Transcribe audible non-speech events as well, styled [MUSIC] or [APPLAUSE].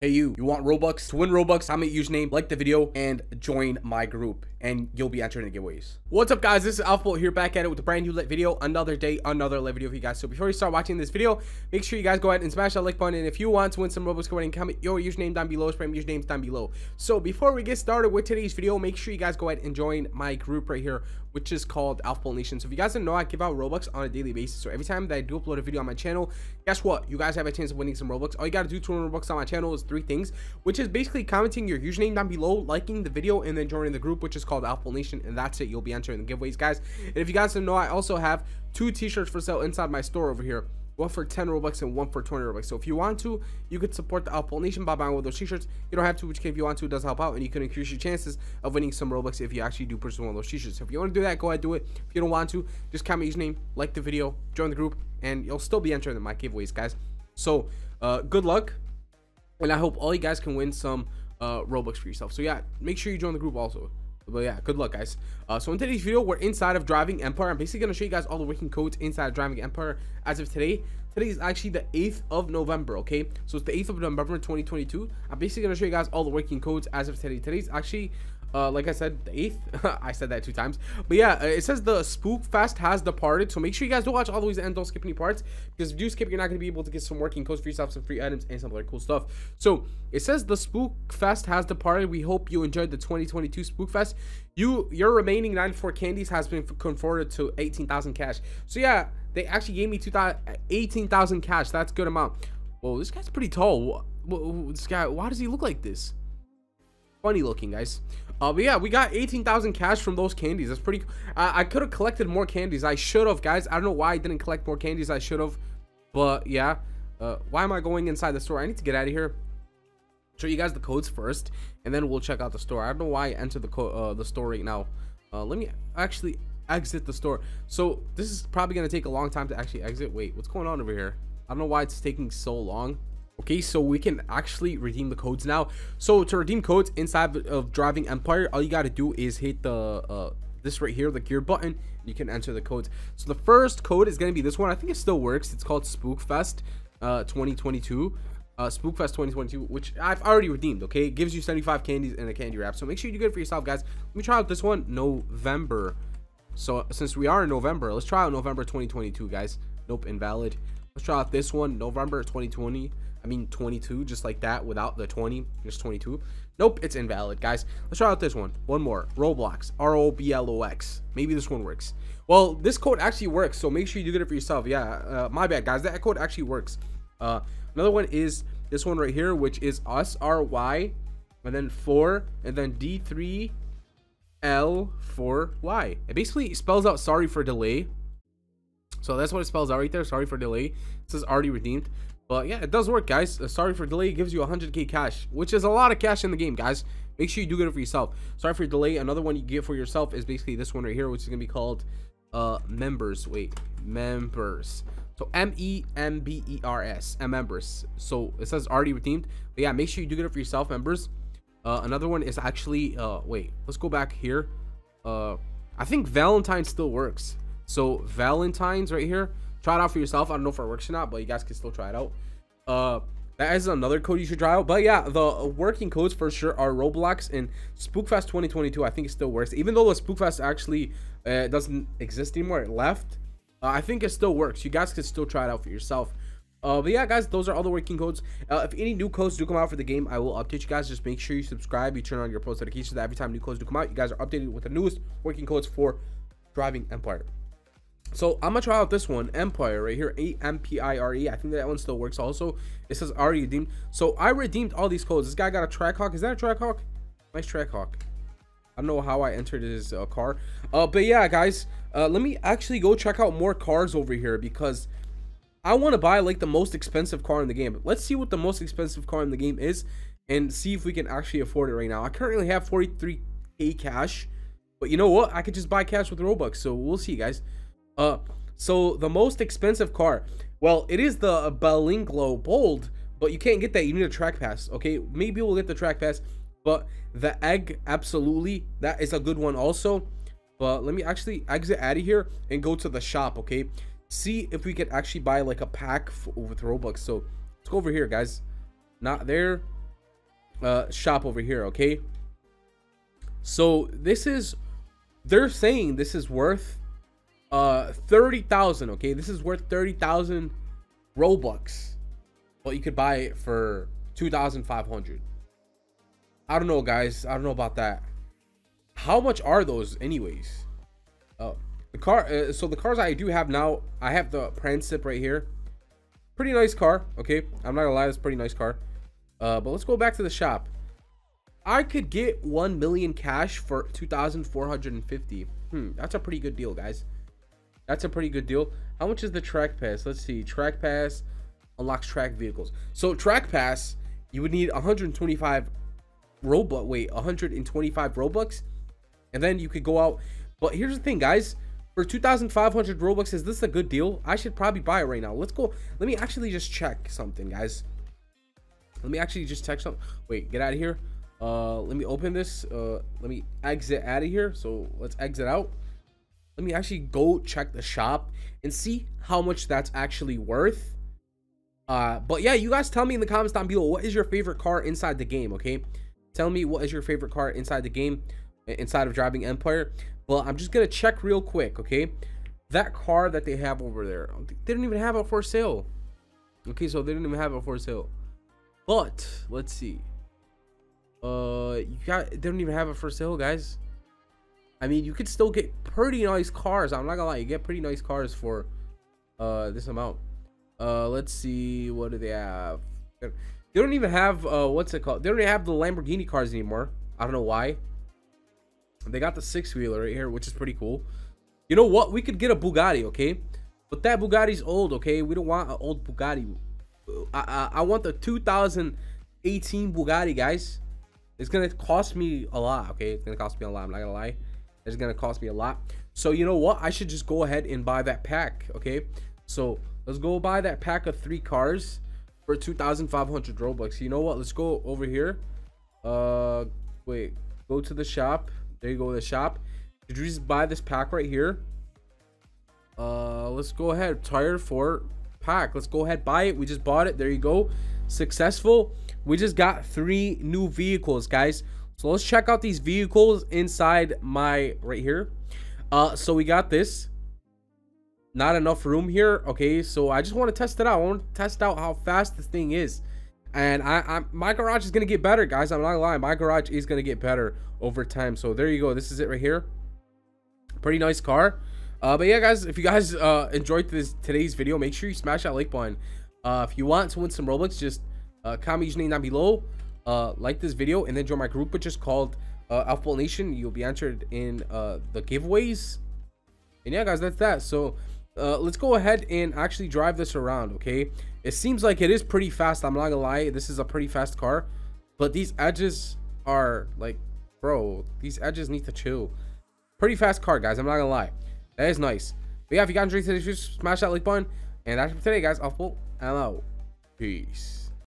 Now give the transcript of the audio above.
Hey you, you want Robux? To win Robux, comment username, like the video, and join my group, and you'll be entering the giveaways. What's up guys, this is Alpha here back at it with a brand new lit video, another day, another lit video for you guys. So before you start watching this video, make sure you guys go ahead and smash that like button, and if you want to win some Robux, go ahead and comment your username down below, spam usernames down below. So before we get started with today's video, make sure you guys go ahead and join my group right here, which is called Alpha Nation. So if you guys don't know, I give out Robux on a daily basis. So every time that I do upload a video on my channel, guess what? You guys have a chance of winning some Robux. All you gotta do to win Robux on my channel is three things, which is basically commenting your username down below, liking the video, and then joining the group, which is called Alpha Nation, and that's it. You'll be entering the giveaways, guys. And if you guys don't know, I also have two t-shirts for sale inside my store over here one for 10 Robux and one for 20 Robux. So if you want to, you could support the Alpha Nation by buying one of those t-shirts. You don't have to, which if you want to, it does help out, and you can increase your chances of winning some Robux if you actually do purchase one of those t-shirts. So if you want to do that, go ahead do it. If you don't want to, just comment your name, like the video, join the group, and you'll still be entering my giveaways, guys. So uh, good luck, and I hope all you guys can win some uh, Robux for yourself. So yeah, make sure you join the group also. But yeah, good luck, guys. Uh, so in today's video, we're inside of Driving Empire. I'm basically going to show you guys all the working codes inside of Driving Empire as of today. Today is actually the 8th of November, okay? So it's the 8th of November 2022. I'm basically going to show you guys all the working codes as of today. Today's actually uh, like I said, the 8th. [LAUGHS] I said that two times. But yeah, uh, it says the Spook Fest has departed. So make sure you guys do watch all the way to the end. Don't skip any parts. Because if you skip, you're not going to be able to get some working codes for yourself, some free items, and some other cool stuff. So it says the Spook Fest has departed. We hope you enjoyed the 2022 Spook Fest. You, your remaining 94 candies has been converted to 18,000 cash. So yeah, they actually gave me 18,000 cash. That's good amount. Whoa, this guy's pretty tall. This guy, why does he look like this? Funny looking, guys. Uh, but yeah, we got 18,000 cash from those candies. That's pretty. I, I could have collected more candies. I should have, guys. I don't know why I didn't collect more candies. I should have. But yeah. Uh, why am I going inside the store? I need to get out of here. Show you guys the codes first, and then we'll check out the store. I don't know why I entered the uh, the store right now. Uh, let me actually exit the store. So this is probably gonna take a long time to actually exit. Wait, what's going on over here? I don't know why it's taking so long. Okay, so we can actually redeem the codes now. So to redeem codes inside of Driving Empire, all you got to do is hit the uh, this right here, the gear button. You can enter the codes. So the first code is going to be this one. I think it still works. It's called Spookfest uh, 2022. Uh, Spookfest 2022, which I've already redeemed, okay? It gives you 75 candies and a candy wrap. So make sure you do it for yourself, guys. Let me try out this one, November. So since we are in November, let's try out November 2022, guys. Nope, invalid. Let's try out this one, November 2020. I mean 22, just like that, without the 20, just 22. Nope, it's invalid, guys. Let's try out this one. One more. Roblox. R-O-B-L-O-X. Maybe this one works. Well, this code actually works, so make sure you do it for yourself. Yeah, uh, my bad, guys. That code actually works. Uh, another one is this one right here, which is us, R-Y, and then 4, and then D3, L, 4, Y. It basically spells out sorry for delay. So that's what it spells out right there. Sorry for delay. It says already redeemed. But yeah, it does work, guys. Uh, sorry for delay. It gives you 100k cash, which is a lot of cash in the game, guys. Make sure you do get it for yourself. Sorry for delay. Another one you get for yourself is basically this one right here, which is going to be called uh, members. Wait, members. So M-E-M-B-E-R-S, and members. So it says already redeemed. But yeah, make sure you do get it for yourself, members. Uh, another one is actually, uh, wait, let's go back here. Uh, I think Valentine still works. So Valentine's right here try it out for yourself. I don't know if it works or not, but you guys can still try it out. Uh, that is another code you should try out. But yeah, the working codes for sure are Roblox and Spookfest 2022. I think it still works, even though the Spookfest actually uh, doesn't exist anymore. It left. Uh, I think it still works. You guys can still try it out for yourself. Uh, but yeah, guys, those are all the working codes. Uh, if any new codes do come out for the game, I will update you guys. Just make sure you subscribe. You turn on your post notifications that every time new codes do come out, you guys are updated with the newest working codes for Driving Empire. So I'm gonna try out this one, Empire, right here, A-M-P-I-R-E. I think that one still works also. It says already redeemed. So I redeemed all these codes. This guy got a Trackhawk. Is that a Trackhawk? Nice Trackhawk. I don't know how I entered his uh, car. Uh, but yeah, guys, uh, let me actually go check out more cars over here because I want to buy like the most expensive car in the game. Let's see what the most expensive car in the game is and see if we can actually afford it right now. I currently have 43k cash, but you know what? I could just buy cash with Robux. So we'll see, guys. Uh, so the most expensive car, well, it is the Balinglo Bold, but you can't get that. You need a track pass. Okay, maybe we'll get the track pass, but the egg, absolutely, that is a good one also. But let me actually exit out of here and go to the shop. Okay, see if we can actually buy like a pack with Robux. So let's go over here, guys. Not there. uh, shop over here, okay? So this is, they're saying this is worth uh 30,000, okay? This is worth 30,000 Robux. But you could buy it for 2,500. I don't know, guys. I don't know about that. How much are those anyways? Oh, the car, uh, so the cars I do have now, I have the Prancip right here. Pretty nice car, okay? I'm not gonna lie, it's pretty nice car. Uh, but let's go back to the shop. I could get 1 million cash for 2,450. Hmm, that's a pretty good deal, guys. That's a pretty good deal. How much is the track pass? Let's see. Track pass unlocks track vehicles. So track pass, you would need 125 Robux. Wait, 125 Robux, and then you could go out. But here's the thing, guys. For 2,500 Robux, is this a good deal? I should probably buy it right now. Let's go. Let me actually just check something, guys. Let me actually just check something. Wait, get out of here. Uh, let me open this. Uh, let me exit out of here. So let's exit out. Let me actually go check the shop and see how much that's actually worth. Uh, but yeah, you guys tell me in the comments down below what is your favorite car inside the game, okay? Tell me what is your favorite car inside the game, inside of Driving Empire. Well, I'm just gonna check real quick, okay? That car that they have over there, they didn't even have it for sale. Okay, so they didn't even have it for sale. But let's see. Uh, you got they don't even have it for sale, guys. I mean, you could still get pretty nice cars. I'm not gonna lie, you get pretty nice cars for uh this amount. Uh, let's see, what do they have? They don't even have uh what's it called? They don't even have the Lamborghini cars anymore. I don't know why. They got the six wheeler right here, which is pretty cool. You know what? We could get a Bugatti, okay? But that Bugatti's old, okay? We don't want an old Bugatti. I, I, I want the 2018 Bugatti, guys. It's gonna cost me a lot, okay? It's gonna cost me a lot. I'm not gonna lie. It's gonna cost me a lot. So you know what? I should just go ahead and buy that pack, okay? So let's go buy that pack of three cars for 2,500 Robux. You know what? Let's go over here. Uh, wait. Go to the shop. There you go, the shop. Did you just buy this pack right here? Uh, let's go ahead. Tire for pack. Let's go ahead buy it. We just bought it. There you go. Successful. We just got three new vehicles, guys. So let's check out these vehicles inside my right here. Uh, so we got this. Not enough room here. Okay, so I just want to test it out. I want to test out how fast this thing is. And I, I my garage is gonna get better, guys. I'm not lying. My garage is gonna get better over time. So there you go. This is it right here. Pretty nice car. Uh, but yeah, guys, if you guys uh, enjoyed this today's video, make sure you smash that like button. Uh, if you want to win some Robux, just uh, comment your name down below, uh, like this video, and then join my group, which is called uh, Alpha Nation. You'll be entered in uh, the giveaways. And yeah, guys, that's that. So uh, let's go ahead and actually drive this around, okay? It seems like it is pretty fast. I'm not gonna lie. This is a pretty fast car. But these edges are like, bro, these edges need to chill. Pretty fast car, guys. I'm not gonna lie. That is nice. But yeah, if you guys enjoyed today's smash that like button. And that's for today, guys. Pull. I'm out. Peace.